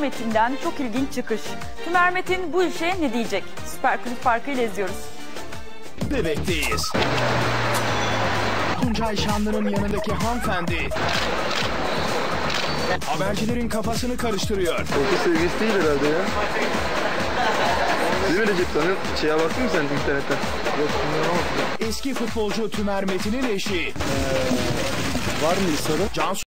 Metin'den çok ilginç çıkış. Tümer Metin bu işe ne diyecek? Süper Kulüp parkı ile izliyoruz. Bebekteyiz. Tuncay Şanlı'nın yanındaki hanımefendi habercilerin kafasını karıştırıyor. Korku sevgisi değil herhalde ya. Değil mi Recep Tanrım? Şeye baktın mı sen internetten? Yok Eski futbolcu Tümer Metin'in eşi ee, Var mı soru? Cansu